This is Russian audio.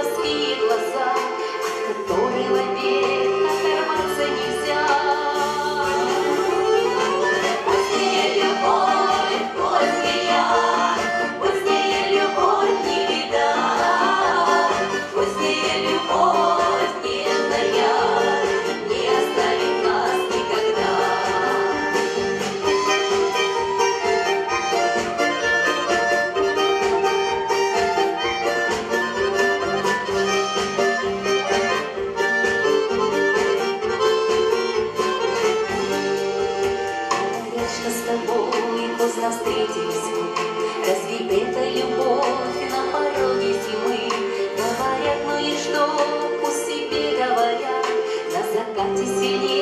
плоские глаза, от которых будьте сильнее.